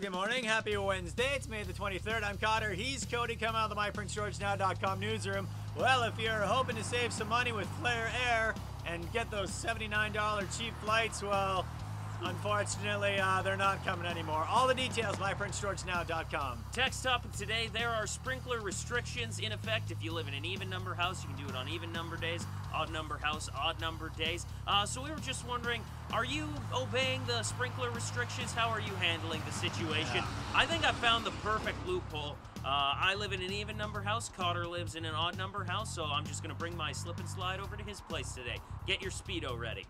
Good morning. Happy Wednesday. It's May the 23rd. I'm Cotter. He's Cody. Come out of the MyPrinceGeorgeNow.com newsroom. Well, if you're hoping to save some money with Flair Air and get those $79 cheap flights, well, unfortunately, uh, they're not coming anymore. All the details, MyPrinceGeorgeNow.com. Text topic today there are sprinkler restrictions in effect. If you live in an even number house, you can do it on even number days, odd number house, odd number days. Uh, so we were just wondering are you obeying the sprinkler restrictions? How are you handling the situation? Yeah. I think I found the perfect loophole. Uh, I live in an even number house. Cotter lives in an odd number house, so I'm just going to bring my slip and slide over to his place today. Get your Speedo ready.